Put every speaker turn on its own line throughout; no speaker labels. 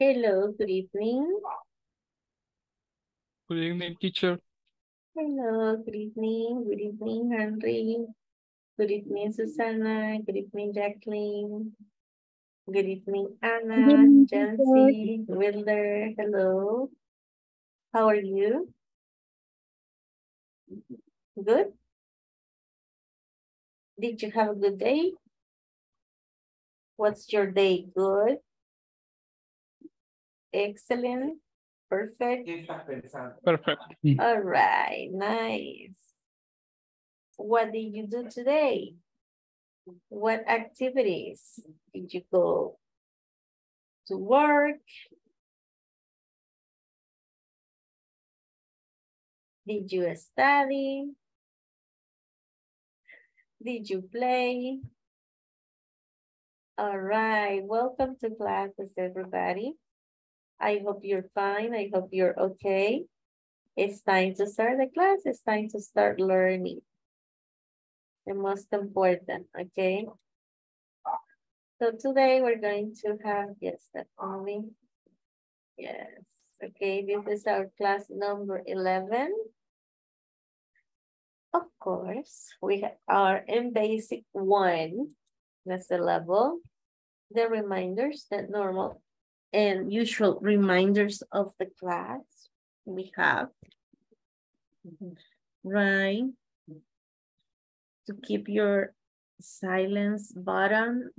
Hello, good evening.
Good evening, teacher.
Hello, good evening, good evening, Henry. Good evening, Susanna. Good evening, Jacqueline. Good evening, Anna, Jancy, Wilder. Hello. How are you? Good? Did you have a good day? What's your day? Good? Excellent? Perfect?
Perfect.
All right, nice. What did you do today? What activities? Did you go to work? Did you study? Did you play? All right, welcome to classes, everybody. I hope you're fine. I hope you're okay. It's time to start the class. It's time to start learning. The most important, okay? So today we're going to have, yes, definitely. Yes, okay, this is our class number 11. Of course, we are in basic one. That's the level. The reminders, that normal and usual reminders of the class we have. Right. To keep your silence button.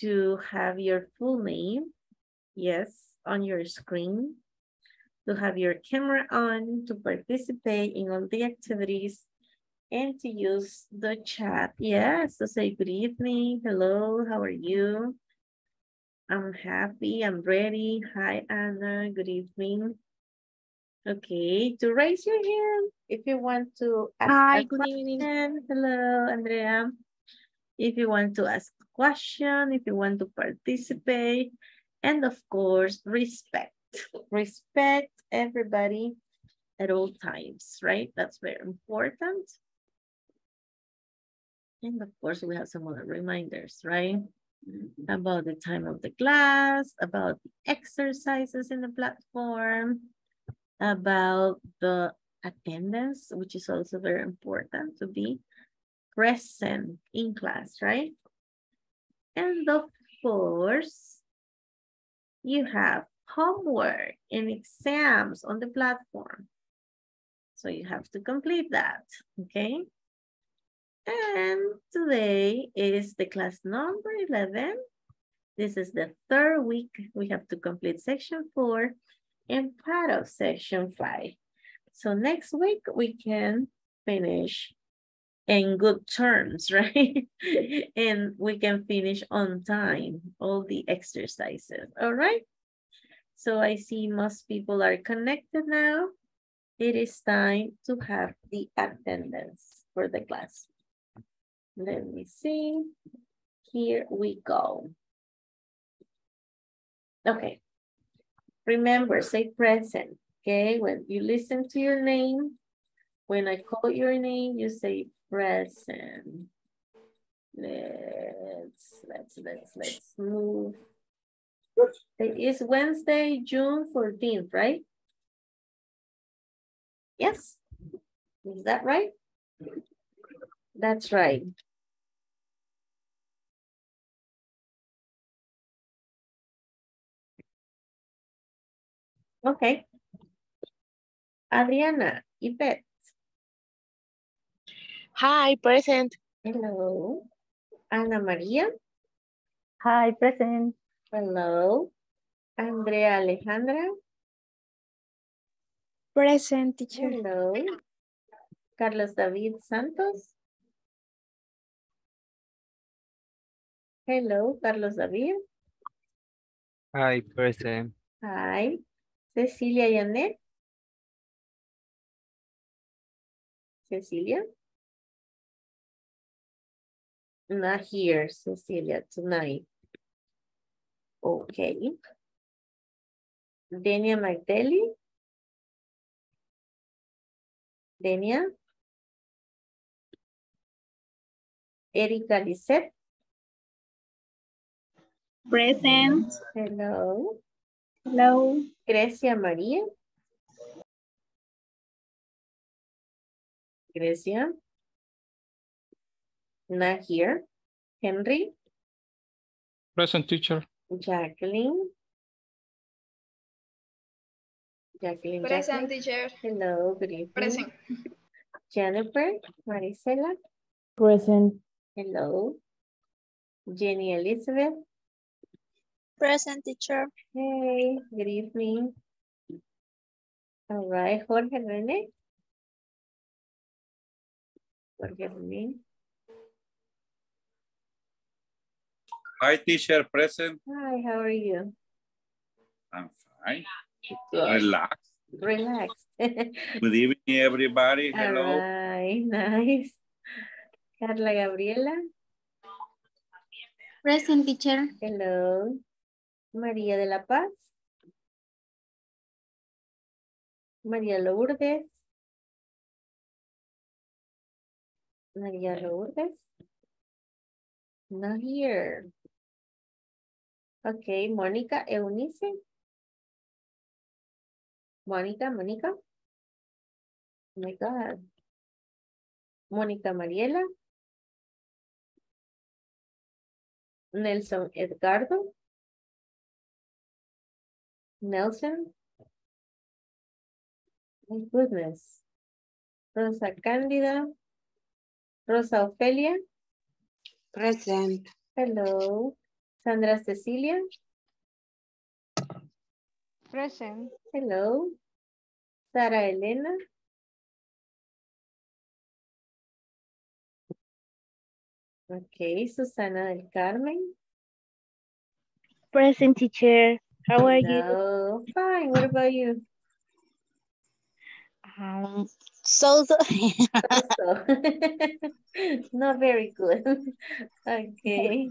To have your full name. Yes, on your screen. To have your camera on, to participate in all the activities and to use the chat. Yes, to say good evening, hello, how are you? I'm happy, I'm ready. Hi, Anna, good evening. Okay, to raise your hand if you want to ask
Hi,
a
good evening.
question. Hello, Andrea. If you want to ask a question, if you want to participate, and of course, respect. Respect everybody at all times, right? That's very important. And of course, we have some other reminders, right? Mm-hmm. About the time of the class, about the exercises in the platform, about the attendance, which is also very important to be present in class, right? And of course, you have homework and exams on the platform. So you have to complete that, okay? And today is the class number 11. This is the third week. We have to complete section four and part of section five. So next week we can finish in good terms, right? and we can finish on time, all the exercises, all right? So I see most people are connected now. It is time to have the attendance for the class. Let me see. Here we go. Okay. Remember, say present, okay? When you listen to your name, when I call your name, you say present. Let's, let's, let's, let's move. It is Wednesday, June 14th, right? Yes? Is that right? That's right. Okay. Adriana, Yvette.
Hi, present.
Hello. Ana María.
Hi, present.
Hello. Andrea Alejandra.
Present, teacher.
Hello. Carlos David Santos. Hello, Carlos David.
Hi, present.
Hi. Cecilia Yanet. Cecilia. Not here, Cecilia, tonight. Okay. Denia Magdeli. Denia. Erika Lisette.
Present.
Hello.
Hello.
Grecia María. Grecia. Not here. Henry.
Present teacher.
Jacqueline. Jacqueline.
Present,
Jacqueline.
teacher.
Hello, good evening.
Present.
Jennifer, Marisela.
Present.
Hello. Jenny Elizabeth.
Present teacher.
Hey, good evening. All right, Jorge Rene. Jorge Rene.
Hi, teacher, present.
Hi, how are you?
I'm fine.
Good.
Relax.
Relaxed.
Good evening, everybody. Hello.
right, nice. Carla Gabriela.
Present, teacher.
Hello. María de la Paz. María Lourdes. María Lourdes. Not here. Okay, Mónica Eunice. Mónica, Mónica. Oh my God. Mónica Mariela. Nelson Edgardo. Nelson. My goodness. Rosa Cándida. Rosa Ofelia.
Present.
Hello. Sandra Cecilia.
Present.
Hello. Sara Elena. Okay, Susana del Carmen.
Present teacher. How are you?
Fine, what about you?
Um, so, so
Also, not very good. Okay.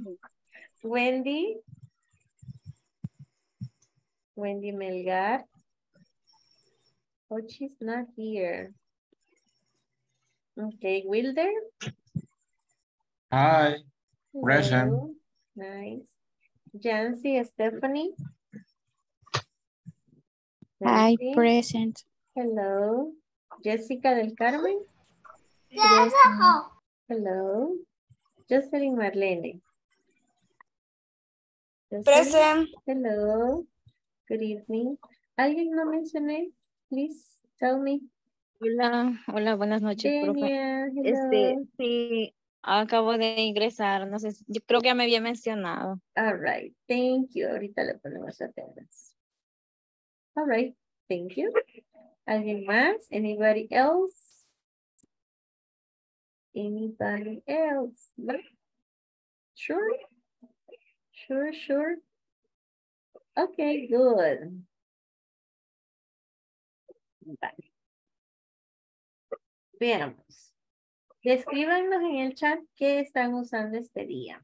Wendy. Wendy Melgar. Oh, she's not here. Okay, Wilder.
Hi, Present.
Nice. Jancy Stephanie.
Hi,
Nancy.
present.
Hello. Jessica del Carmen. Hello. Jocelyn Marlene. Jocelyn,
Present.
Hello. Good evening. ¿Alguien no mencioné? Please tell me.
Hola, hola, buenas noches, profe. Este, sí, acabo de ingresar, no sé, si- yo creo que ya me había mencionado.
All right. Thank you. Ahorita le ponemos attendance. All right. Thank you. ¿Alguien más? Anybody else? Anybody else? Sure. Sure, sure. Okay, good. Vale. Veamos. Descríbanos en el chat qué están usando este día.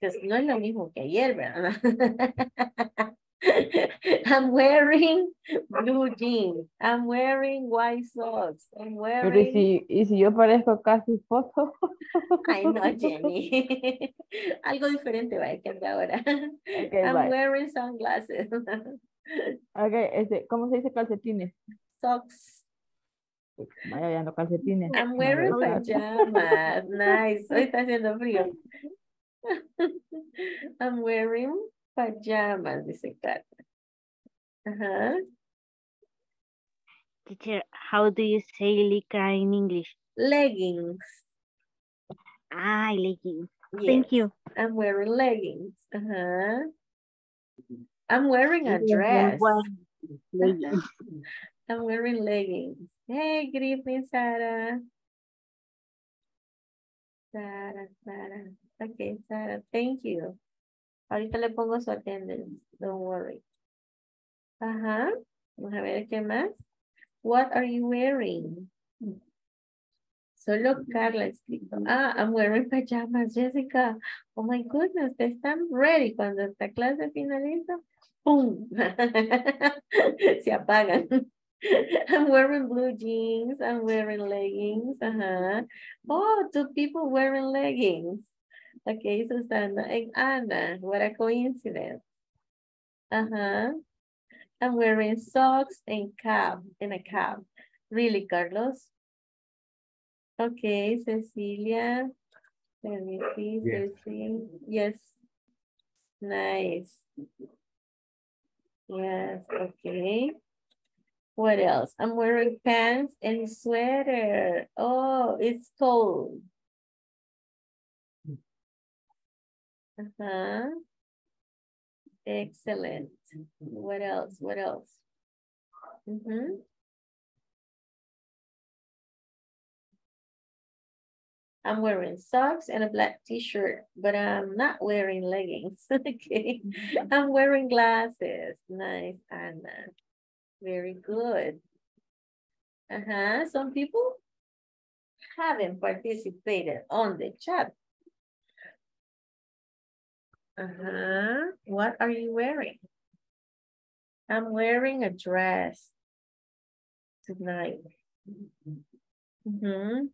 Pues no es lo mismo que ayer, ¿verdad? I'm wearing blue jeans. I'm wearing white socks. I'm
Pero ¿y
wearing...
si, y si yo parezco casi foto?
Ay, no, Jenny. Algo diferente va a cambiar ahora. I'm
bye.
wearing sunglasses.
Ok, este, ¿cómo se dice calcetines?
Socks.
Vaya, ya no calcetines.
I'm wearing pajamas. Nice. Hoy está haciendo frío. I'm wearing pajamas, dice Carla. Ajá.
Teacher, how do you say lycra in English?
Leggings.
Ah, leggings.
Yes.
Thank you.
I'm wearing leggings. Uh-huh. I'm wearing a dress. I'm wearing leggings. Hey, good evening, Sarah. Sarah, Sarah. Okay, Sarah, thank you. Ahorita le pongo su attendance. Don't worry. Ajá. Vamos a ver qué más. What are you wearing? Solo Carla escrito. Ah, I'm wearing pajamas, Jessica. Oh my goodness, they están ready cuando esta clase finaliza. ¡Pum! Se apagan. I'm wearing blue jeans. I'm wearing leggings. Uh-huh. Oh, two people wearing leggings. Okay, Susana and Anna, what a coincidence. Uh-huh. I'm wearing socks and cap, in a cap. Really, Carlos? Okay, Cecilia. Let me see,
Yes.
Ceci. Yes. Nice. Yes, okay. What else? I'm wearing pants and sweater. Oh, it's cold. Uh-huh. Excellent. What else? What else? Mhm. I'm wearing socks and a black t-shirt, but I'm not wearing leggings. Okay. I'm wearing glasses. Nice, Anna. Very good. Uh-huh. Some people haven't participated on the chat. Uh-huh. What are you wearing? I'm wearing a dress tonight. Mm-hmm.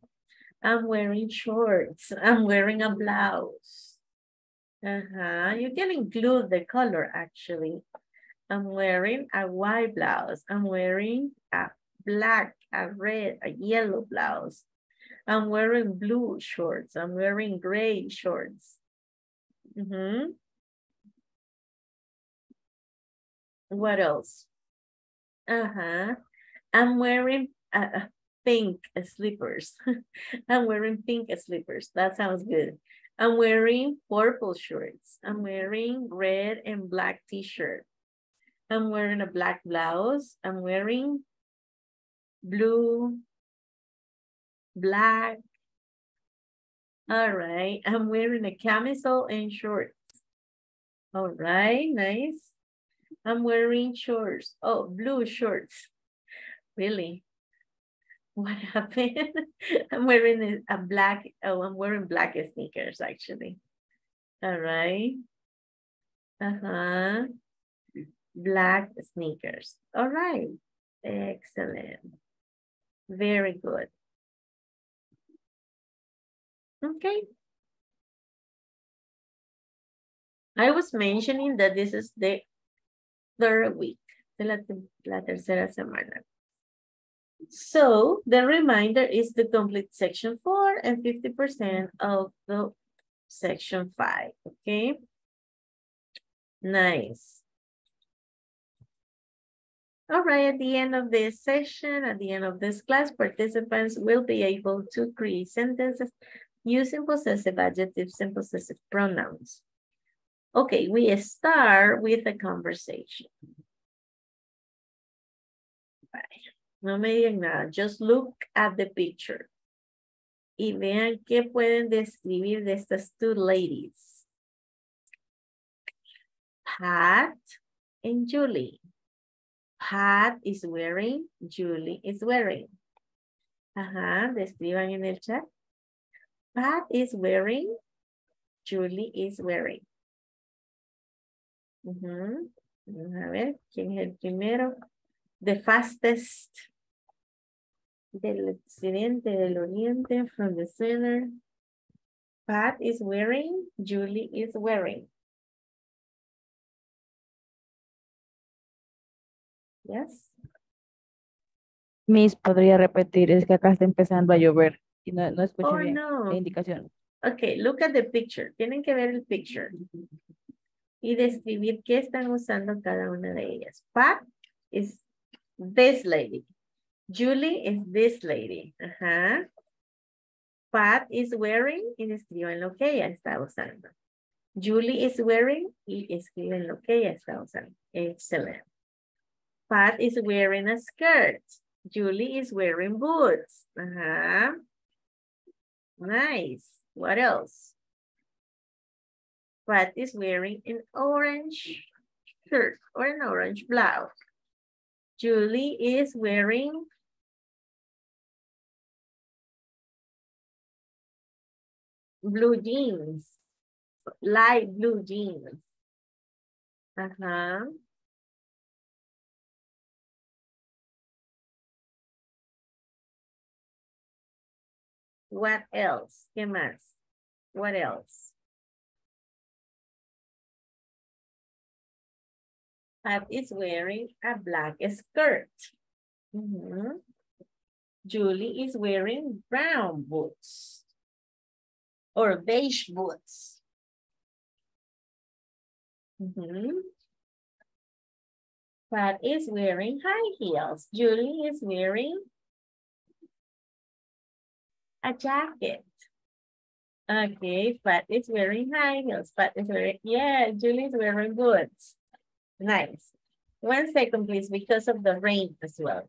I'm wearing shorts. I'm wearing a blouse. Uh-huh. You can include the color actually. I'm wearing a white blouse. I'm wearing a black, a red, a yellow blouse. I'm wearing blue shorts. I'm wearing gray shorts. Mm-hmm. What else? Uh-huh. I'm wearing uh, uh, pink slippers. I'm wearing pink slippers. That sounds good. I'm wearing purple shorts. I'm wearing red and black t-shirt. I'm wearing a black blouse. I'm wearing blue, black. All right. I'm wearing a camisole and shorts. All right, nice. I'm wearing shorts. Oh, blue shorts. Really? What happened? I'm wearing a, black, oh, I'm wearing black sneakers actually. All right. Uh-huh. Black sneakers. All right. Excellent. Very good. Okay. I was mentioning that this is the third week la, la tercera semana. So the reminder is to complete section four and 50% of the section five, okay? Nice. All right, at the end of this session, at the end of this class, participants will be able to create sentences using possessive adjectives and possessive pronouns. Okay, we start with a conversation. No me digan nada, just look at the picture. Y vean qué pueden describir de estas two ladies. Pat and Julie. Pat is wearing, Julie is wearing. Ajá, describan en el chat. Pat is wearing, Julie is wearing. Ujú. Vamos a ver, ¿quién es el primero? The fastest del occidente, del oriente, from the center. Pat is wearing, Julie is wearing. Yes.
Miss, podría repetir, es que acá está empezando a llover y no, no escucho
Oh,
bien
no.
la indicación.
Okay, look at the picture. Tienen que ver el picture. Y describir qué están usando cada una de ellas. Pat is this lady. Julie is this lady. Ajá. Pat is wearing y describen lo que ella está usando. Julie is wearing y escriben lo que ella está usando. Excellent. Pat is wearing a skirt. Julie is wearing boots. Ajá. Nice. What else? Pat is wearing an orange shirt or an orange blouse. Julie is wearing blue jeans, light blue jeans. Uh-huh. What else? ¿Qué más? What else? Pat is wearing a black skirt. Mm -hmm. Julie is wearing brown boots or beige boots. Mm -hmm. Pat is wearing high heels. Julie is wearing a jacket. Okay, but it's wearing high heels. but is wearing, yeah, Julie's wearing boots. Nice. One second, please, because of the rain as well.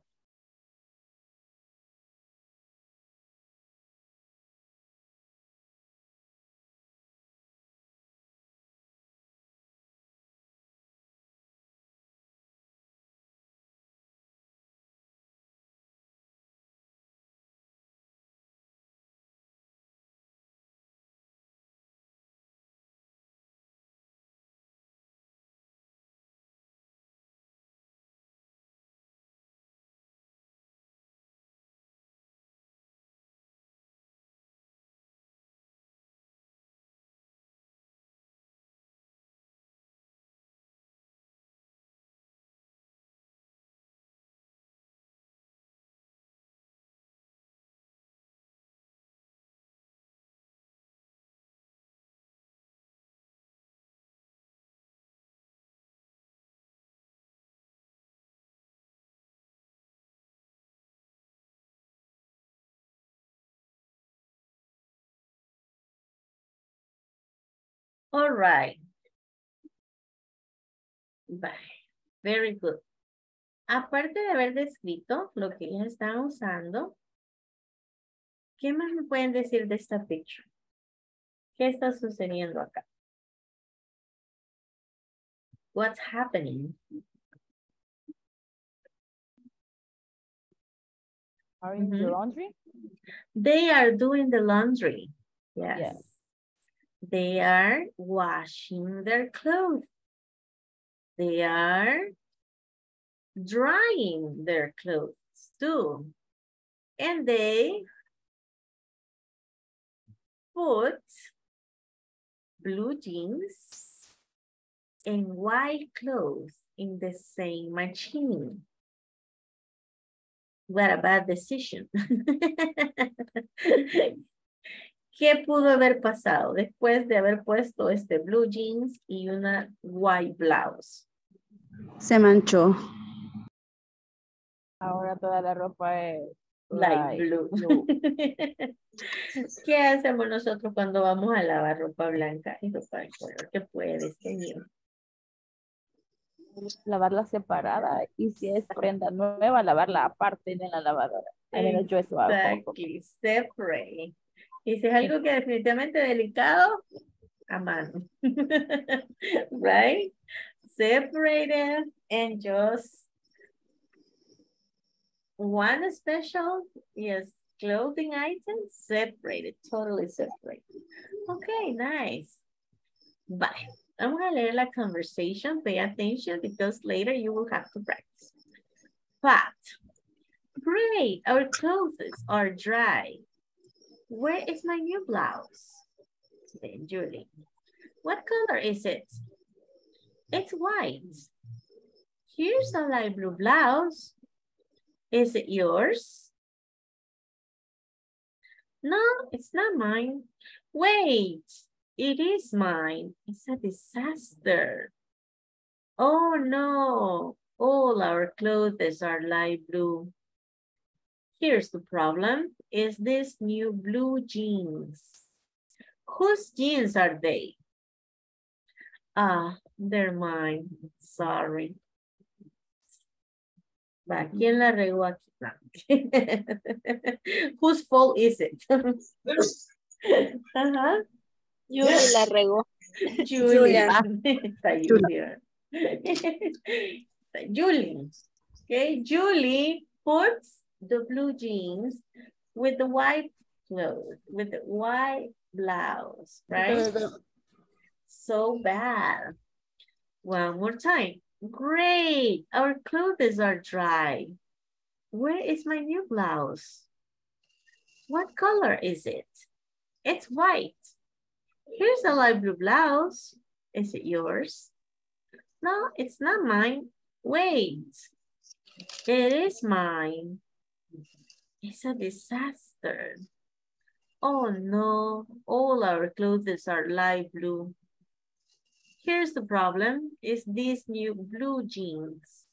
All right. Bye. Very good. Aparte de haber descrito lo que ellos están usando, ¿qué más me pueden decir de esta picture? ¿Qué está sucediendo acá? What's happening?
Are in the
Mhm.
laundry?
They are doing the laundry. Yes.
Yes.
They are washing their clothes. They are drying their clothes too. And they put blue jeans and white clothes in the same machine. What a bad decision. ¿Qué pudo haber pasado después de haber puesto este blue jeans y una white blouse?
Se manchó.
Ahora toda la ropa es
Light blue. ¿Qué hacemos nosotros cuando vamos a lavar ropa blanca y ropa de color que puede tener?
Lavarla separada y si es prenda nueva, lavarla aparte en la lavadora. Al menos yo eso hago.
Exactly, separate. Y si es algo que definitivamente delicado, a mano. right? Separate it and just one special, yes, clothing item, separated, totally separate. Okay, nice. Bye. I'm gonna leer la conversation, pay attention because later you will have to practice. But, great, our clothes are dry. Where is my new blouse? Then Julie, what color is it? It's white. Here's a light blue blouse. Is it yours? No, it's not mine. Wait, it is mine. It's a disaster. Oh no, all our clothes are light blue. Here's the problem, is this new blue jeans. Whose jeans are they? Ah, they're mine, sorry. Va, ¿quién la regó aquí? No. Whose fault is it? Ajá.
Julie la regó.
Julia. Está Julia. Julie. Okay, Julie puts the blue jeans with the white clothes, with the white blouse, right? so bad. One more time. Great, our clothes are dry. Where is my new blouse? What color is it? It's white. Here's a light blue blouse. Is it yours? No, it's not mine. Wait. It is mine. It's a disaster. Oh no, all our clothes are light blue. Here's the problem, is these new blue jeans.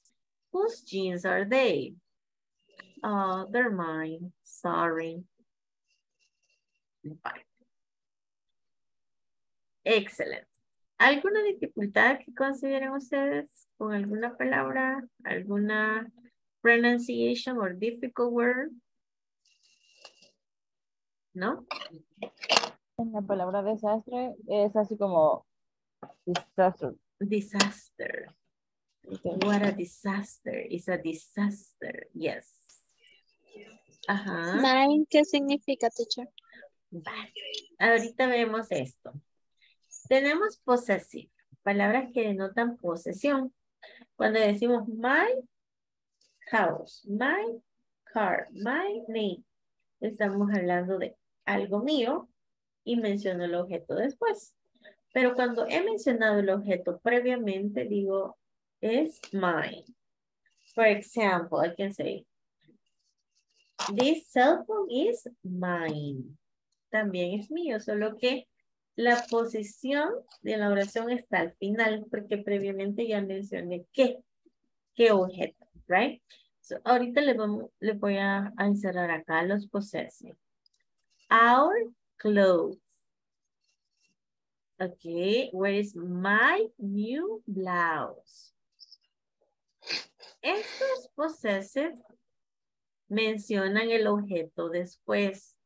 Whose jeans are they? Oh, they're mine, sorry. Bye. Excelente. ¿Alguna dificultad que consideren ustedes con alguna palabra, alguna pronunciation or difficult word? ¿No?
En la palabra desastre es así como disaster.
Disaster. What a disaster. It's a disaster. Yes. Ajá.
Mine, ¿qué significa, teacher?
Vale. Ahorita vemos esto. Tenemos possessive, palabras que denotan posesión. Cuando decimos my house, my car, my name, estamos hablando de algo mío y menciono el objeto después. Pero cuando he mencionado el objeto previamente, digo, es mine. For example, I can say, this cell phone is mine. También es mío, solo que la posición de la oración está al final, porque previamente ya mencioné qué, qué objeto, right? So, ahorita le voy a, a encerrar acá los possessive. Our clothes. Okay, where is my new blouse? Estos possessive mencionan el objeto después.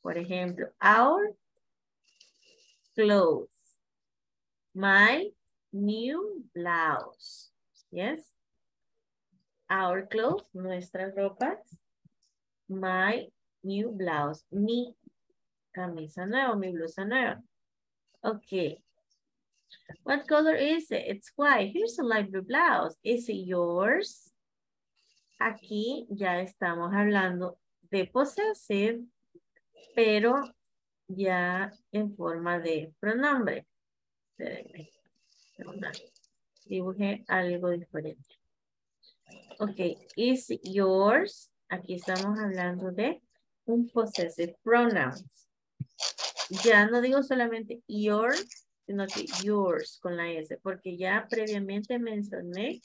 Por ejemplo, our clothes. My new blouse. Yes. Our clothes, nuestras ropas. My new blouse. Mi camisa nueva, mi blusa nueva. Okay. What color is it? It's white. Here's a light blue blouse. Is it yours? Aquí ya estamos hablando de possessive, pero ya en forma de pronombre. Espérenme. Dibujé algo diferente. Ok, is yours. Aquí estamos hablando de un possessive pronouns. Ya no digo solamente your, sino que yours con la S, porque ya previamente mencioné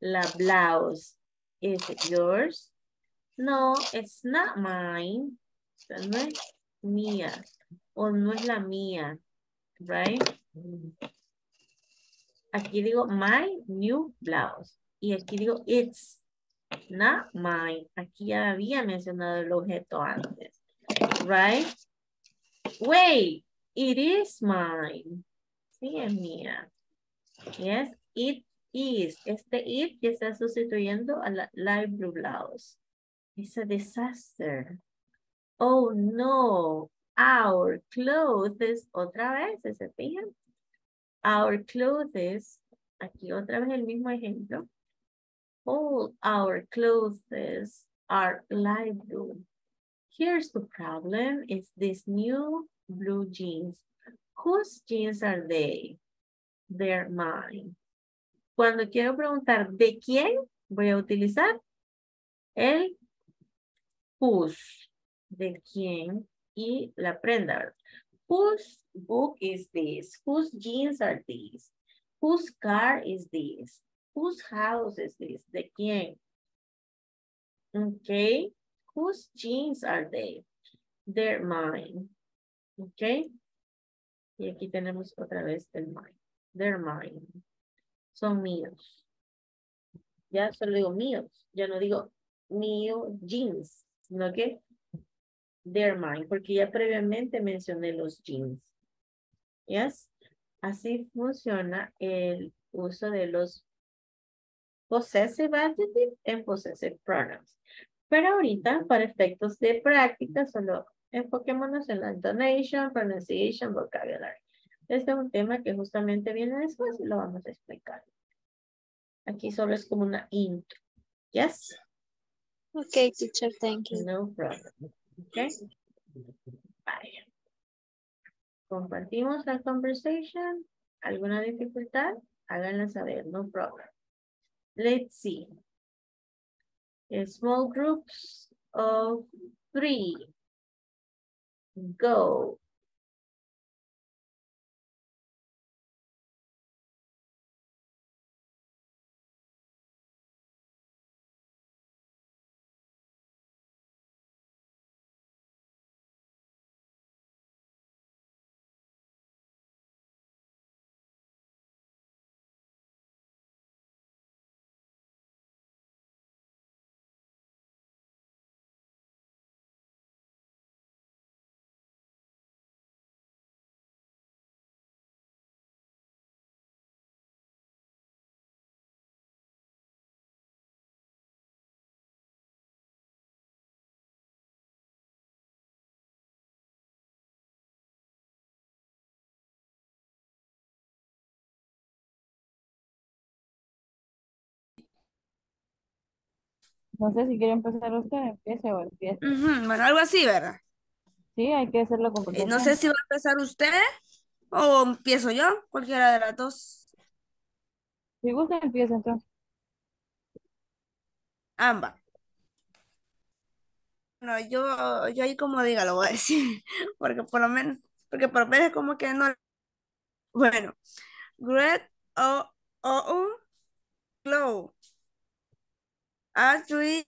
la blouse. Is it yours? No, it's not mine. No es mía o no es la mía, right? Aquí digo my new blouse y aquí digo it's not mine. Aquí ya había mencionado el objeto antes, right? Wait, it is mine. Sí, es mía. Yes, it is. Este it ya está sustituyendo a la light blue blouse. It's a disaster. Oh no, our clothes, otra vez, ¿se fijan? Our clothes, aquí otra vez el mismo ejemplo. All our clothes are light blue. Here's the problem, is this new blue jeans. Whose jeans are they? They're mine. Cuando quiero preguntar de quién, voy a utilizar el whose de quién y la prenda. Whose book is this? Whose jeans are these? Whose car is this? Whose house is this? ¿De quién? Okay. Whose jeans are they? They're mine. Okay. Y aquí tenemos otra vez el mine. They're mine. Son míos. Ya solo digo míos. Ya no digo mío jeans, sino que they're mine, porque ya previamente mencioné los jeans. Yes. Así funciona el uso de los possessive adjectives en possessive pronouns. Pero ahorita, para efectos de práctica, solo enfoquémonos en la intonation, pronunciation, vocabulary. Este es un tema que justamente viene después y lo vamos a explicar. Aquí solo es como una intro. Yes?
Okay, teacher, thank you.
No problem. Okay. Bye. Compartimos la conversation. ¿Alguna dificultad? Háganla saber, no problem. Let's see. In small groups of three. Go.
No sé si quiere empezar usted, empiece o empiece.
Ujú, Bueno, algo así, ¿verdad?
Sí, hay que hacerlo con
Eh, no sé si va a empezar usted o empiezo yo, cualquiera de las dos.
Si gusta, empieza entonces.
Ambas. No, yo, yo ahí como diga lo voy a decir, porque por lo menos, porque por lo menos como que no. Bueno, great o o glow. Actually,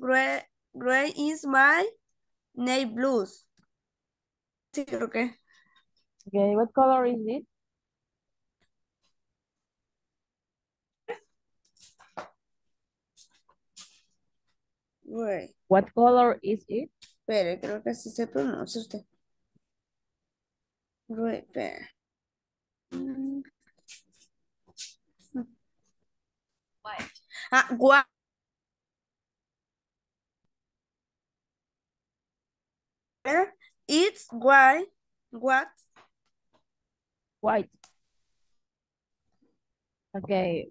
gray, gray is my navy blues. Sí, creo que.
Okay, what color is it?
Gray.
What color is it?
Espere, creo que así se pronuncia usted. Gray, espere. Mm. Ah, gua- It's white. what
White. Okay.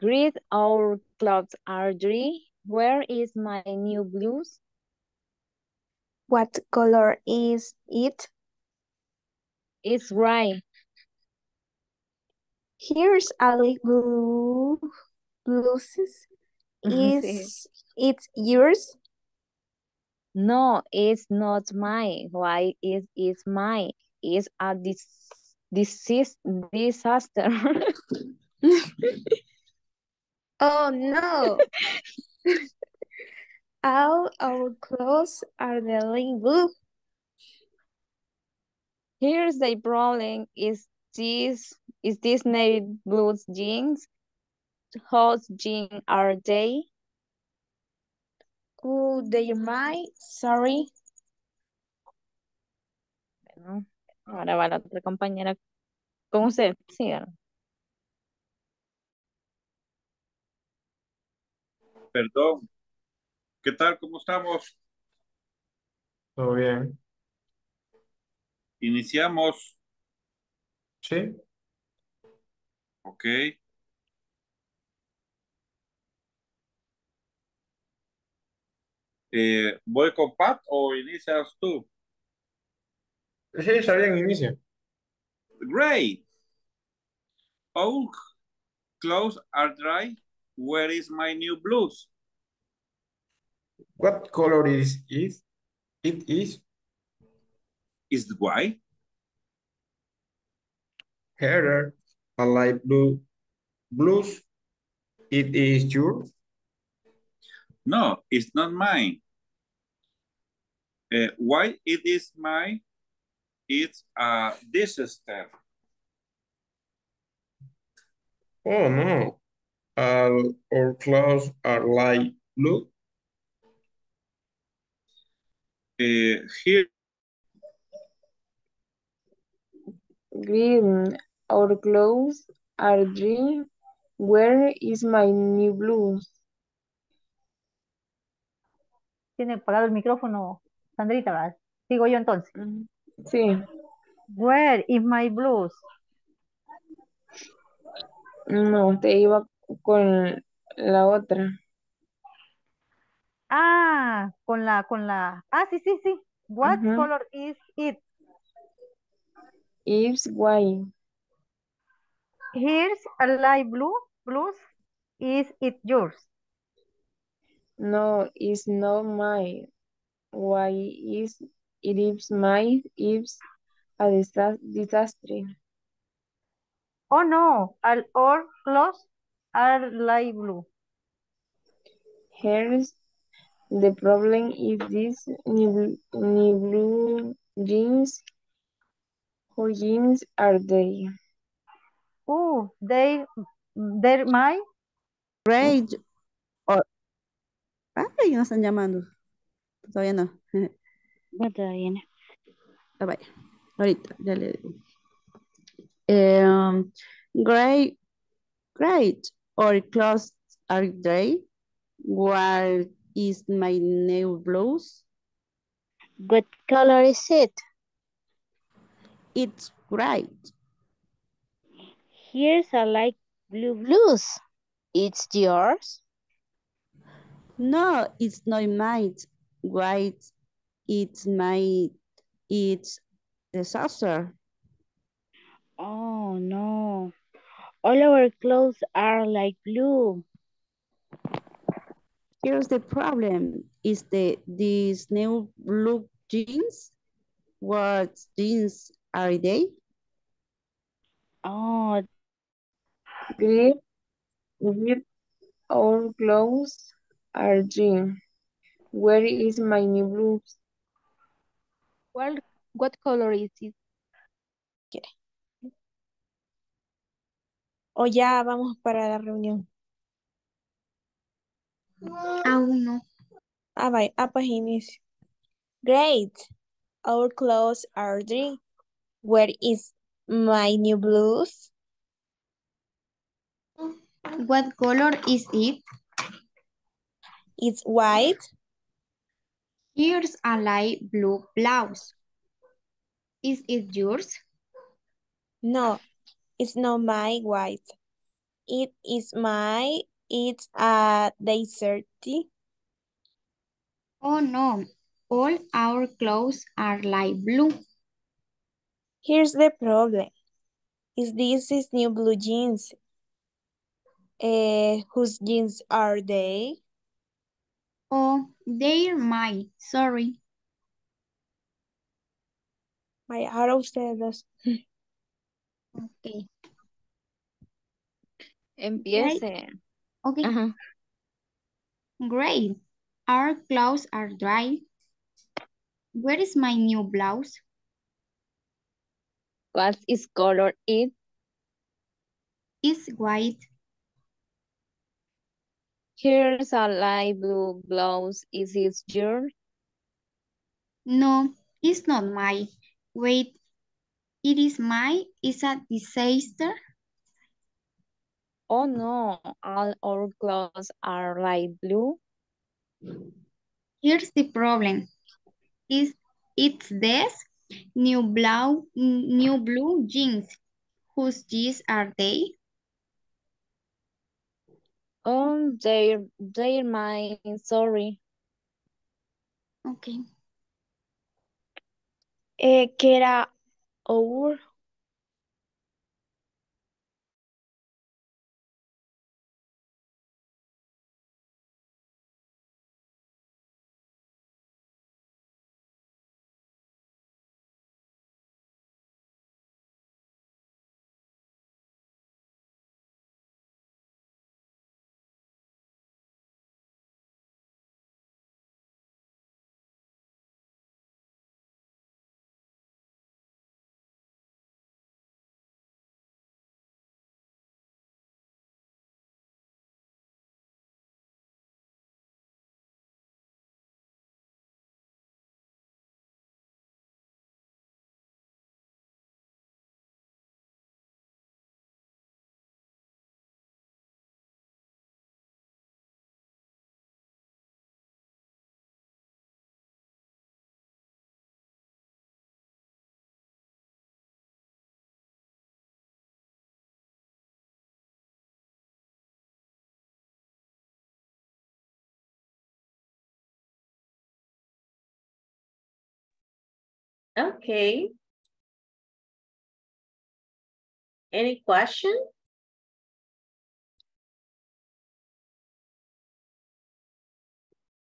Great, our clothes are dirty. Where is my new blouse?
What color is it?
It's right.
Here's a light blue blouses. Is it yours?
No, it's not mine. Why is it mine? It's a dis disease disaster.
Oh no. All our clothes are the blue.
Here's the problem is this is this navy blue jeans? Whose jeans are they?
Oh, they're mine. Sorry.
Bueno, ahora va la otra compañera con usted. Síganlo.
Perdón. ¿Qué tal? ¿Cómo estamos?
Todo bien.
Iniciamos.
Sí.
Ok. Eh, ¿Voy con Pat o inicias tú?
Sí, está bien, inicia.
Great. All clothes are dry. Where is my new blouse?
What color is it? It is
Is it white?
Here a light blue blues. It is yours.
No, it's not mine. Uh, why it is mine? It's a disaster.
Oh no. All our clothes are light blue.
Uh, here,
Green, our clothes are green. Where is my new blouse?
Tiene apagado el micrófono, Sandrita, ¿verdad? Sigo yo entonces.
Sí.
Where is my blues?
No, usted iba con la otra.
Ah, con la, con la. Ah, sí, sí, sí. What
Ajá.
color is it?
It's white.
Here's a light blue. Blues. Is it yours?
No, it's not mine. Why is it is mine? It's a disa- disaster.
Oh no, all our clothes are light blue.
Here's the problem is this new, new blue jeans. Who jeans are they?
Oh, they, they're my.
Great. Or... Ay, nos están llamando. Todavía no.
No, todavía no.
Ah, vaya. Ahorita, ya le digo. Um, great, great. Our clothes are gray. What is my new blouse?
What color is it?
It's bright.
Here's a light blue blouse. It's yours?
No, it's not mine. White, it's my, it's disaster.
Oh no. All our clothes are light blue.
Here's the problem. Is the these new blue jeans? What jeans are they?
Oh,
Great, great. Our clothes are jeans. Where is my new blouse?
Well, what color is it?
O ya vamos para la reunión.
Aún no.
Ah, vaya. Ah, pues inicio. Great. Our clothes are dry. Where is my new blouse?
What color is it?
It's white.
Here's a light blue blouse. Is it yours?
No, it's not my white. It is my, it's a desert.
Oh no, all our clothes are light blue.
Here's the problem. Is this is new blue jeans? Uh, whose jeans are they?
Oh, they're mine. Sorry.
Vaya, ahora ustedes dos.
Okay.
Empiece.
Okay.
Ajá.
Great. Our clothes are dry. Where is my new blouse?
What is color it?
It's white.
Here's a light blue blouse. Is it yours?
No, it's not mine. Wait, it is mine. It's a disaster.
Oh no, all our clothes are light blue.
Here's the problem. Is it's this new blue new blue jeans. Whose jeans are they?
Oh, they're, they're mine. Sorry.
Okay.
Eh, que era our
Okay. Any question?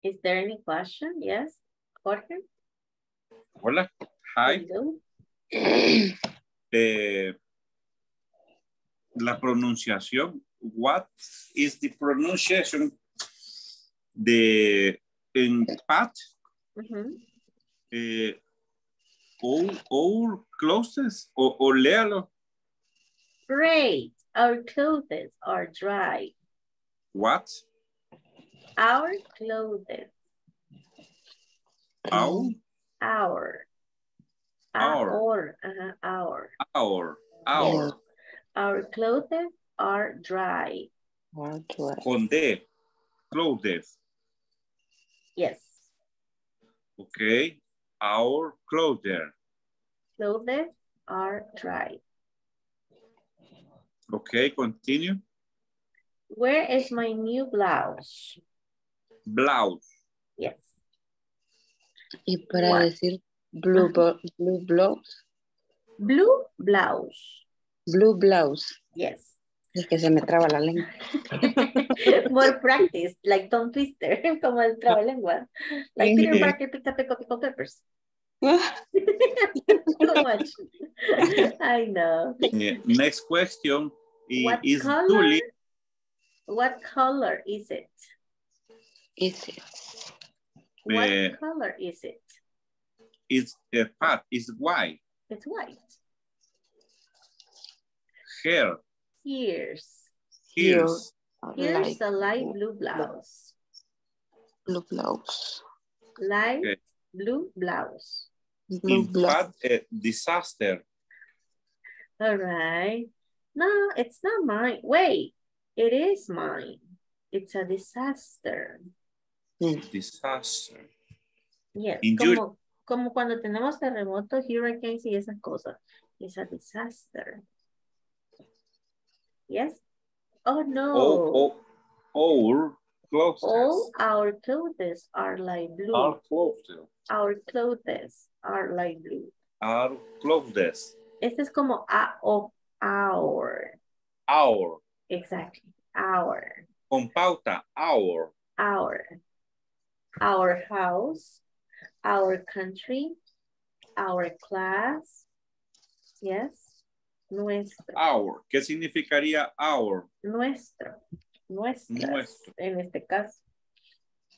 Is there any question? Yes, Jorge?
Hola. Hi. Eh, la pronunciación. What is the pronunciation de en pat?
Ujú.
Eh, all, all closes o, o léalo.
Great. Our clothes are dry.
What?
Our clothes.
Our,
Our.
Our.
Our. ajá, our.
our, our.
Our clothes are dry.
Con D. Clothes.
Yes.
Okay. Our clothes.
Clothes are dry.
Okay, continue.
Where is my new blouse?
Blouse.
Yes.
Y para
What?
decir blue, bo- blue blouse,
Blue blouse.
blue blouse.
Yes.
Es que se me traba la lengua.
More practice, like Tom Twister, como el trabalengua. Like Peter. Parker picked up a copy of peppers. Too much. I know.
Eh, next question
What
is
color?
Julie.
What color is it?
Is it?
What
Eh,
color is it?
Is uh, Pat is white.
It's white.
Hair.
Here's
Here's
here's a light blue blouse.
Blue blouse.
Light
Okay.
blue blouse.
Blue
in
blouse.
Pat uh, disaster.
All right. No, it's not mine. Wait, it is mine. It's a disaster.
Disaster.
Yes,
In your-
como, como cuando tenemos terremotos, hurricanes y esas cosas. It's a disaster. Yes? Oh no.
All, all, our clothes
All our clothes are light blue.
are clothes.
Our clothes are light blue.
Are clothes.
Este es como a o our.
Our.
Exactly. Our.
Con pauta. Our.
Our. Our house. Our country. Our class. Yes. Nuestro.
Our. ¿Qué significaría our?
Nuestro. Nuestras.
Nuestro.
En este caso.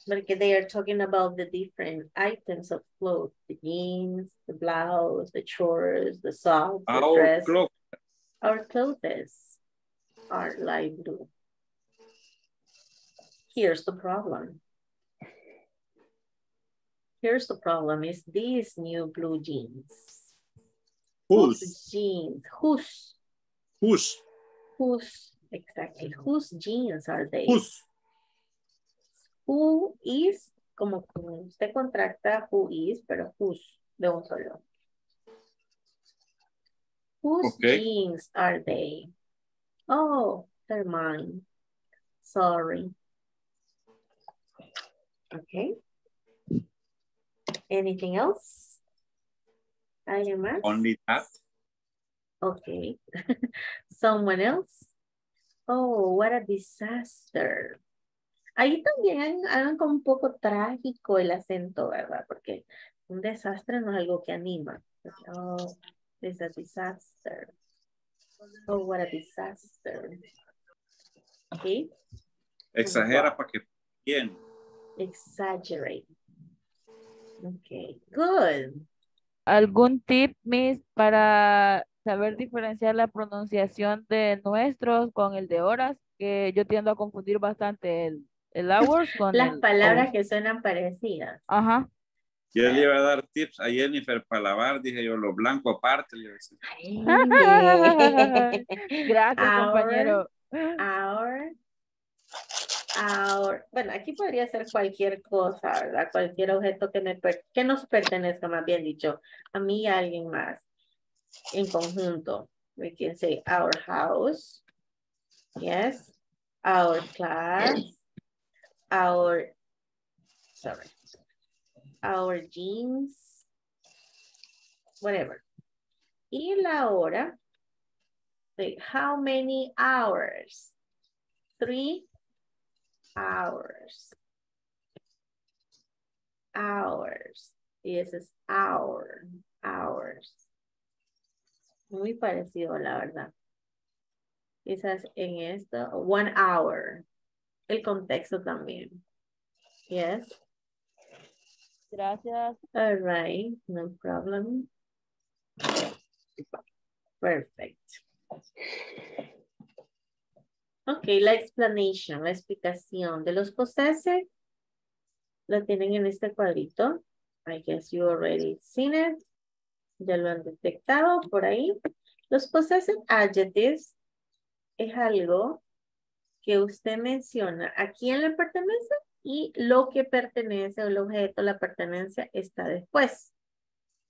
Porque they are talking about the different items of clothes. The jeans, the blouse, the shorts, the socks, the
Our
dress.
clothes.
Our clothes are light blue. Here's the problem. Here's the problem is these new blue jeans.
Whose?
jeans? Whose?
Whose?
Whose? Exactly. Whose jeans are they?
Whose?
Who is, como como usted contracta who is, pero whose, de un solo. Whose
Okay.
jeans are they? Oh, they're mine. Sorry. Okay. Anything else? ¿Alguien más?
Only that.
Okay. Someone else? Oh, what a disaster. Ahí también hagan, como un poco trágico el acento, ¿verdad? Porque un desastre no es algo que anima. Oh, it's a disaster. Oh, what a disaster. Okay,
Exagera para que bien.
exaggerate. Okay, good.
¿Algún tip, Miss, para saber diferenciar la pronunciación de nuestros con el de horas? Que yo tiendo a confundir bastante el, el hours con
Las
el
palabras
hours.
que suenan parecidas.
Ajá.
Yo le iba a dar tips a Jennifer para lavar, dije yo, lo blanco aparte. le iba a decir.
Gracias,
Our-
compañero.
Our, our, bueno, aquí podría ser cualquier cosa, ¿verdad? Cualquier objeto que, nos pertenezca, más bien dicho, a mí y a alguien más, en conjunto. We can say our house, yes, our class, our, sorry, our jeans, whatever. Y la hora, how many hours? Three hours. Hours. Y ese es hour, hours. Muy parecido, la verdad. Quizás en esto, one hour. El contexto también. Yes.
Gracias.
All right, no problem. Perfect. Okay, la explanation, la explicación de los possessive. La tienen en este cuadrito. I guess you already seen it. Ya lo han detectado por ahí. Los possessive adjectives es algo que usted menciona a quién le pertenece y lo que pertenece el objeto, la pertenencia está después.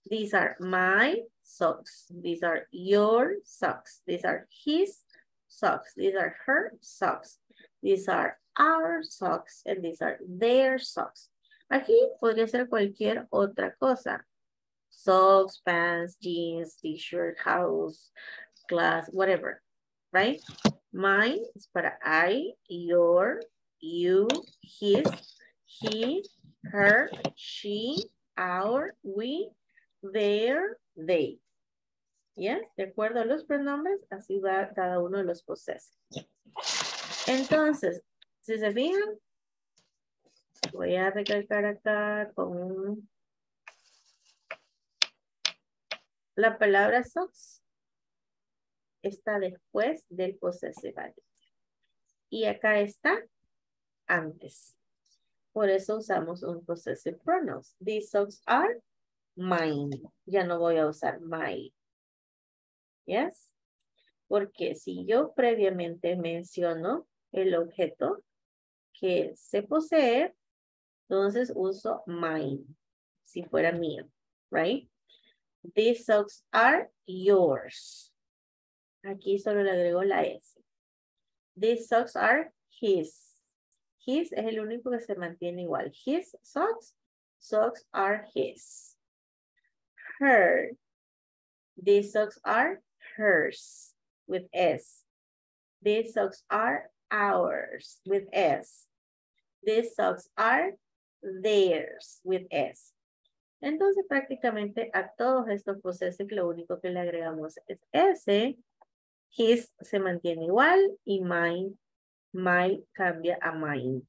These are my socks. These are your socks. These are his socks. These are her socks. These are our socks. And these are their socks. Aquí podría ser cualquier otra cosa. Socks, pants, jeans, t-shirt, house, class, whatever. Right? Mine is para I, your, you, his, he, her, she, our, we, their, they. ¿Ya? De acuerdo a los pronombres, así va cada uno de los possessed. Entonces, si se fijan, voy a recalcar acá con. La palabra socks está después del possessive. Y acá está antes. Por eso usamos un possessive pronouns. These socks are mine. Ya no voy a usar my. Yes. Porque si yo previamente menciono el objeto que se posee, entonces uso mine. Si fuera mío. Right? These socks are yours. Aquí solo le agrego la S. These socks are his. His es el único que se mantiene igual. His socks, socks are his. Her. These socks are hers with S. These socks are ours with S. These socks are theirs with S. Entonces prácticamente a todos estos possessive lo único que le agregamos es S. His se mantiene igual y mine, my cambia a mine.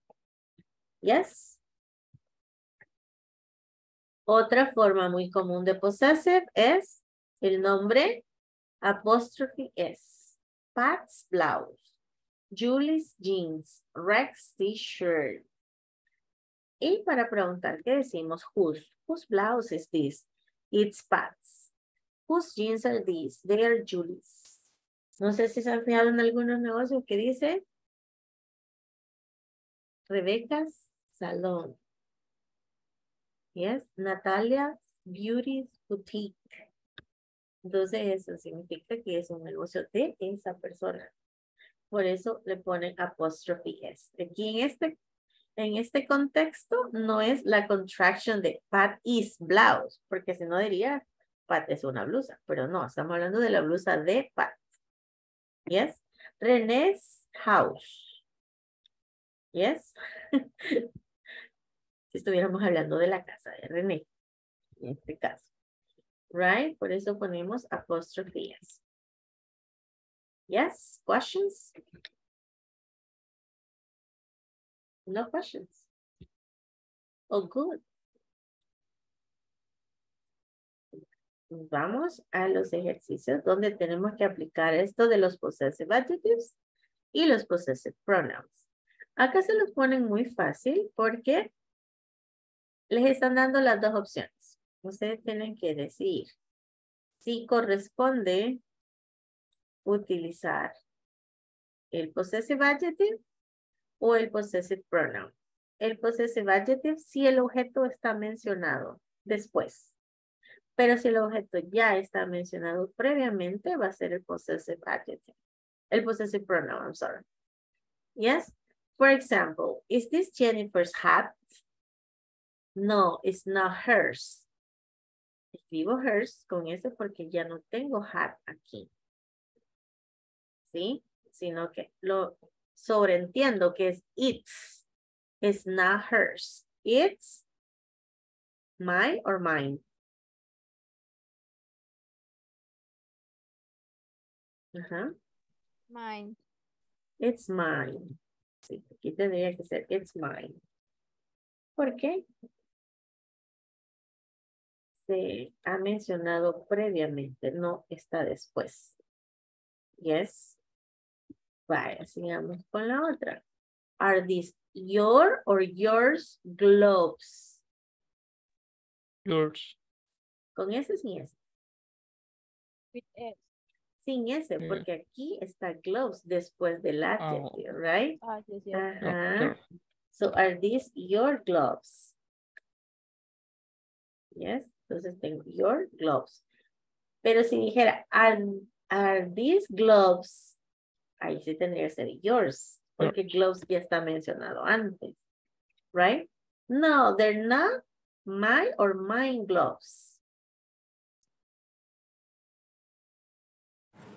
Yes. Otra forma muy común de possessive es el nombre apostrophe S. Pat's blouse. Julie's jeans. Rex t-shirt. Y para preguntar, ¿qué decimos? Whose? Whose blouse is this? It's Pat's. Whose jeans are these? They are Julie's. No sé si se han fijado en algunos negocios que dice Rebecca's Salon. Yes, Natalia's Beauty's Boutique. Entonces eso significa que es un negocio de esa persona. Por eso le ponen apostrophe S. Aquí en este, en este contexto no es la contraction de Pat is blouse, porque si no diría Pat es una blusa, pero no, estamos hablando de la blusa de Pat. Yes. René's house. Yes. si estuviéramos hablando de la casa de René, en este caso. Right? Por eso ponemos apostrophe S. Yes, questions? No questions. Oh, good. Vamos a los ejercicios donde tenemos que aplicar esto de los possessive adjectives y los possessive pronouns. Acá se los ponen muy fácil porque les están dando las dos opciones. Ustedes tienen que decir si corresponde utilizar el possessive adjective o el possessive pronoun. El possessive adjective si el objeto está mencionado después. Pero si el objeto ya está mencionado previamente, va a ser el possessive adjective. El possessive pronoun, I'm sorry. Yes? For example, is this Jennifer's hat? No, it's not hers. Escribo hers con ese porque ya no tengo hat aquí. ¿Sí? Sino que lo sobreentiendo que es its. It's not hers. It's my or mine. Ajá.
Mine.
It's mine. Sí, aquí tendría que ser it's mine. ¿Por qué? Se ha mencionado previamente, no está después. Yes. Vaya, sigamos con la otra. Are these your or yours gloves?
Yours.
Con ese sin ese.
With S.
Sin ese, porque aquí está gloves después del
Ah,
adjective, right?
Ah, sí, es cierto.
No,
Ajá. So are these your gloves? Yes, entonces tengo your gloves. Pero si dijera, are, are these gloves? Ahí sí tendría que ser yours, porque gloves ya está mencionado antes, right? No, they're not my or mine gloves.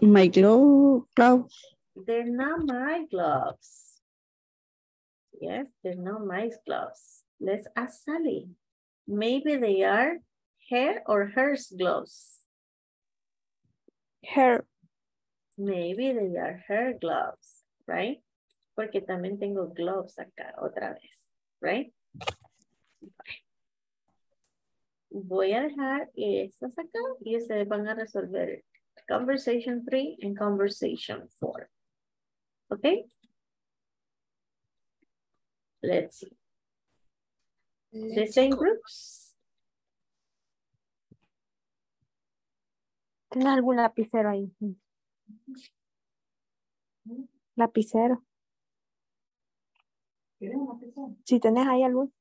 My glove, glove.
They're not my gloves. Yes, they're not my gloves. Let's ask Sally. Maybe they are her or hers gloves.
Her.
Maybe they are her gloves, right? Porque también tengo gloves acá otra vez, right? Voy a dejar estas acá y ustedes van a resolver conversation 3 and conversation 4. Okay? Let's see. The same
go.
groups.
¿Tienes algún lapicero ahí? Lapicero. Si tenés ahí algún.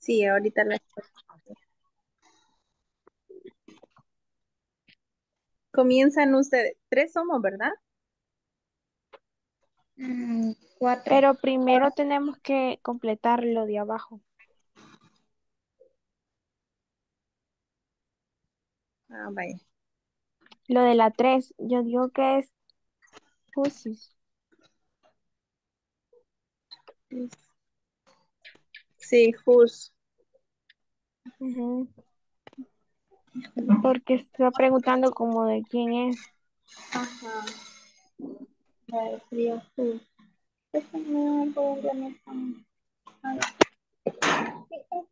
Sí, ahorita la Comienzan ustedes. Tres somos, ¿verdad?
Mm, cuatro.
Pero primero tenemos que completar lo de abajo.
Ah, vaya.
Lo de la 3, yo digo que es pussies.
Sí, who's.
Ujú. Porque está preguntando como de quién es.
Ajá. Vale, sería who. Ese,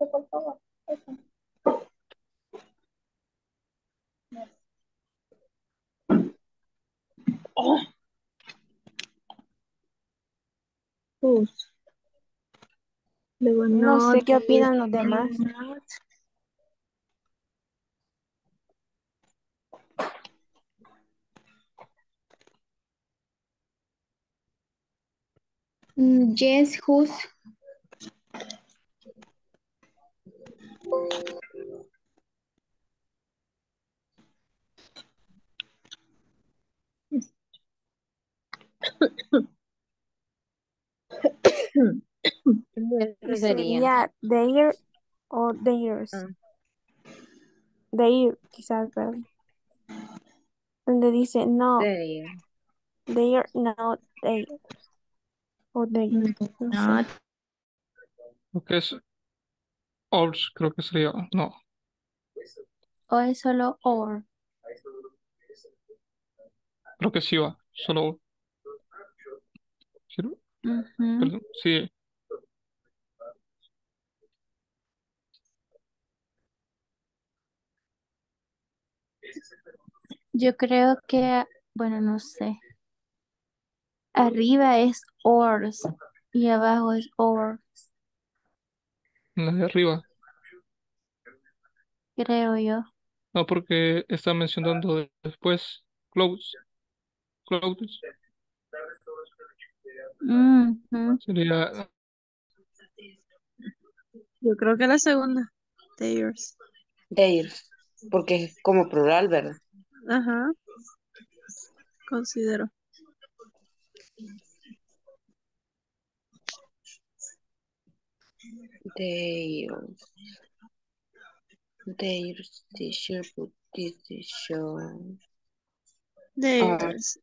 por favor. Ese.
Oh. Who's. Luego
No sé qué opinan los demás.
not.
Mm, Yes, who's.
Eso sería.
Sería their o theirs.
Ah.
Their, quizás, ¿verdad? Donde dice no,
Sería.
their, no, their. O their. No sé.
Not.
Creo que es ours, creo que sería. No,
O es solo or.
creo que sí va. Solo. ¿Sí?
Ujú.
Perdón, sí.
Yo creo que Bueno, no sé. Arriba es oars y abajo es oars,
La de arriba.
creo yo.
No, porque está mencionando de- después clothes. Clothes.
Ujú.
Sería
Yo creo que la segunda. Theirs.
Theirs, porque es como plural, ¿verdad?
Ajá. Considero.
Theirs. Theirs t-shirt, t-shirt.
Theirs.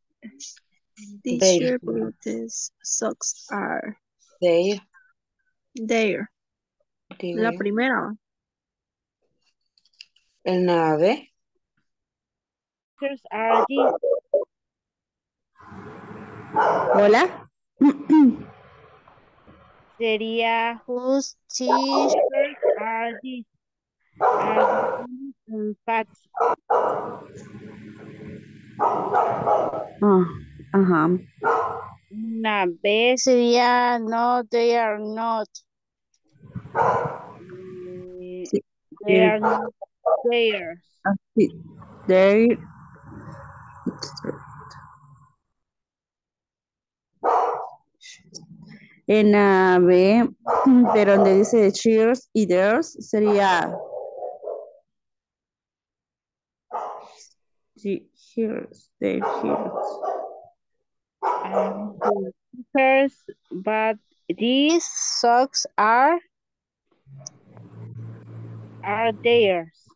Their.
T-shirt, boots, socks are.
Their.
There. La
Their.
primera.
El nave.
Teachers are these.
Hola.
Sería whose teachers are these? Are these in fact
Ah, ajá.
Una B sería no, they are not. They are not theirs.
así. En la B, pero donde dice cheers y theirs sería here's the here's.
But these socks are are theirs.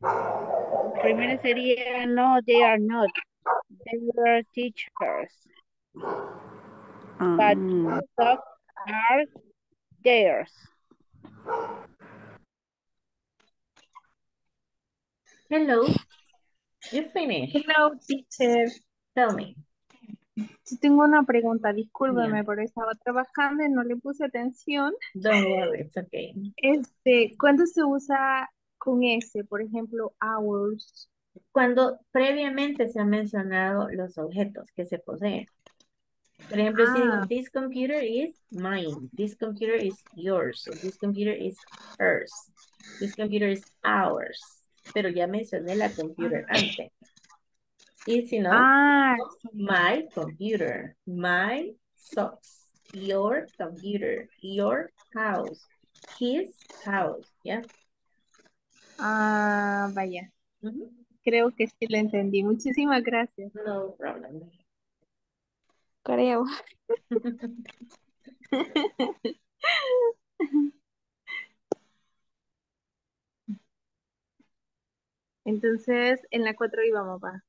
Primero sería no, they are not. They are teachers. But
Ah,
socks are theirs.
Hello. You finished.
Hello, teacher.
Tell me.
Sí tengo una pregunta, discúlpeme,
Yeah.
pero estaba trabajando y no le puse atención.
Don't worry, it's okay.
Este, ¿cuándo se usa con S? Por ejemplo, hours.
Cuando previamente se han mencionado los objetos que se poseen. Por ejemplo, si digo,
Ah.
this computer is mine, this computer is yours, or this computer is hers, this computer is ours. Pero ya mencioné la computer antes. Y si no,
Ah,
my computer, my socks, your computer, your house, his house, ¿ya?
ah, vaya.
Ujú.
Creo que sí lo entendí. Muchísimas gracias.
No problem.
Creo.
Entonces, en la 4 íbamos, va.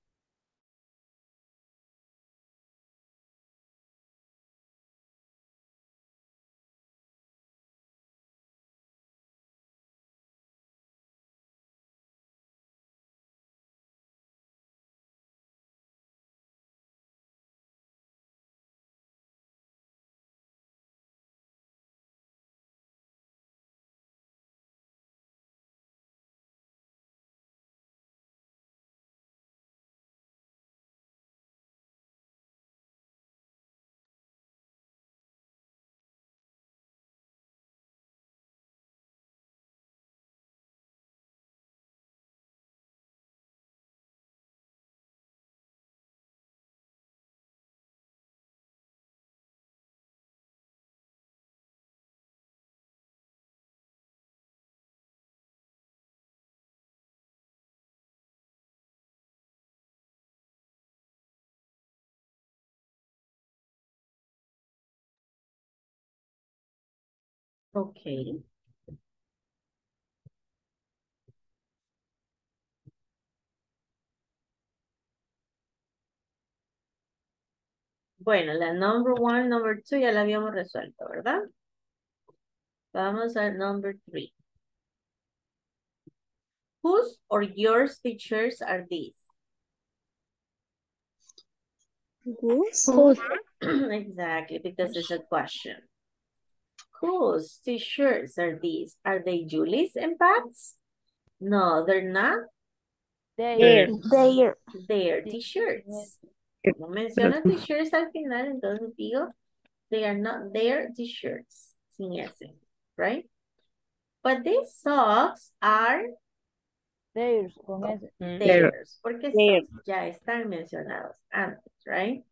Okay. Bueno, la number one, number two ya la habíamos resuelto, ¿verdad? Vamos al number three. Whose or yours teachers are these?
Whose?
Whose?
Exactly, because it's a question. Whose t-shirts are these? Are they Julie's and Pat's? No, they're not.
Theirs.
There.
They're t-shirts. No menciona t-shirts al final, entonces digo, they are not their t-shirts, sin ese, right? But these socks are
Theirs, con ese. Mm-hmm.
theirs, porque
Theirs.
socks ya están mencionados antes, right?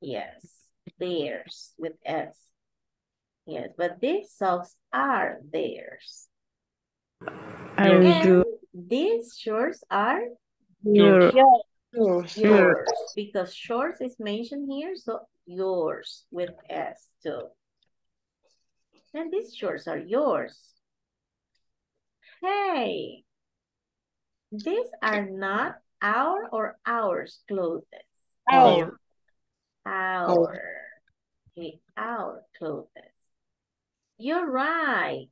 Yes, theirs with S. Yes, but these socks are theirs.
Are
And
you
these shorts are
your
Yours.
yours because shorts is mentioned here, so yours with S too. And these shorts are yours. Hey, these are not our or ours clothes.
Our.
Our. Okay, our clothes. You're right.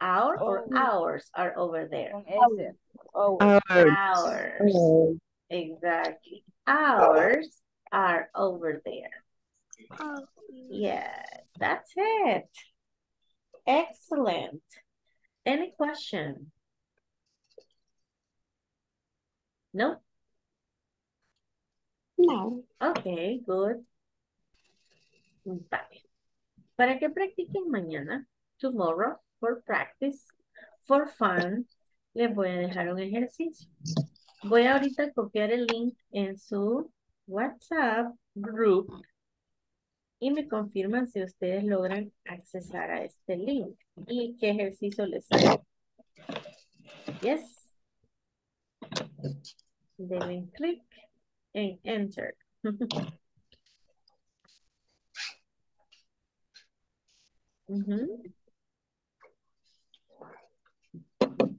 Our or
Oh.
ours are over there.
Con ese. Oh,
Ours.
Ours. Exactly. Ours are over there. Yes, that's it. Excellent. Any question? No?
No.
Okay, good. Vale. Para que practiquen mañana, tomorrow, for practice, for fun, les voy a dejar un ejercicio. Voy ahorita a copiar el link en su WhatsApp group y me confirman si ustedes logran accesar a este link y qué ejercicio les sale. Yes. Deben clic en enter. Ujú.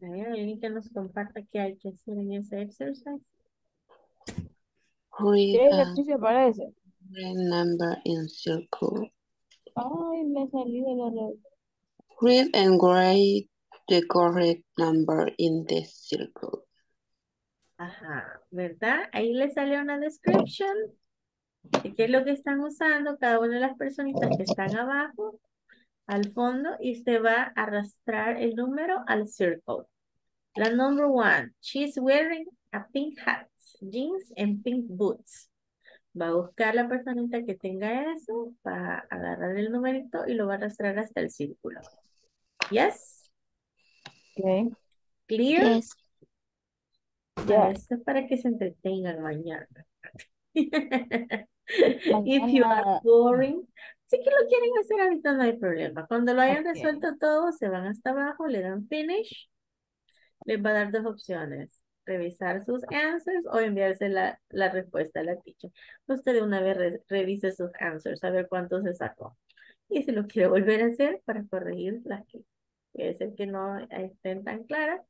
¿Hay alguien que nos comparta qué hay que hacer en ese exercise?
Read
¿Qué
a
ejercicio parece?
number in circle.
Ay, me salí de la red.
Read and write the correct number in the circle.
Ajá, ¿verdad? Ahí le sale una description de qué es lo que están usando cada una de las personitas que están abajo, al fondo, y usted va a arrastrar el número al circle. La number one, she's wearing a pink hat, jeans and pink boots. Va a buscar la personita que tenga eso, va a agarrar el numerito y lo va a arrastrar hasta el círculo. Yes?
Ok.
Clear?
Yes.
Ya, esto es para que se entretengan mañana. If you are boring, si que lo quieren hacer ahorita no hay problema. Cuando lo hayan resuelto todo, se van hasta abajo, le dan finish, les va a dar dos opciones. Revisar sus answers o enviarse la, la respuesta a la teacher. Usted de una vez re- revise sus answers, a ver cuánto se sacó. Y si lo quiere volver a hacer para corregir las que puede ser que no estén tan claras,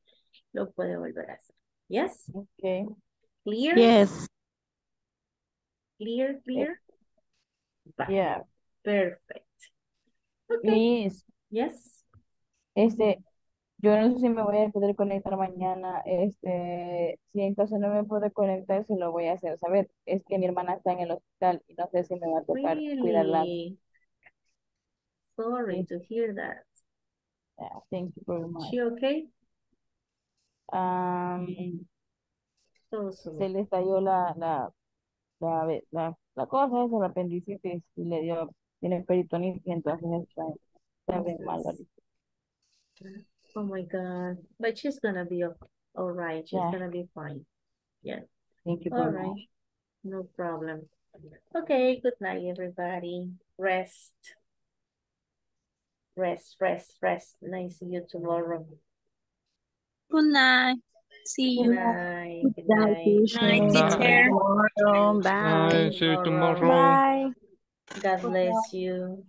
lo puede volver a hacer. Yes?
Ok.
Clear?
Yes.
Clear, clear?
Ya.
Perfect. Okay,
Miss,
yes.
este, yo no sé si me voy a poder conectar mañana. Este, si en caso no me puedo conectar, se lo voy a hacer saber. Es que mi hermana está en el hospital y no sé si me va a tocar cuidarla.
Really? Sorry to hear that.
Yeah, thank you very much.
She okay?
Am,
So
se le estalló la, la, la, la, la cosa esa, la apendicitis, y le dio, tiene peritonitis, entonces está, está bien mal.
Oh my God. But she's gonna be o- all right. She's
Yeah.
gonna be fine. Yeah.
Thank you
All
very much.
No problem. Okay, good night, everybody. Rest. Rest, rest, rest. Nice see you tomorrow.
Good night. See you.
Good
you.
night. Good
Bye,
night.
teacher.
Night,
Tomorrow. Bye.
Bye, see you tomorrow.
Bye.
God bless you.